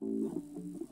Música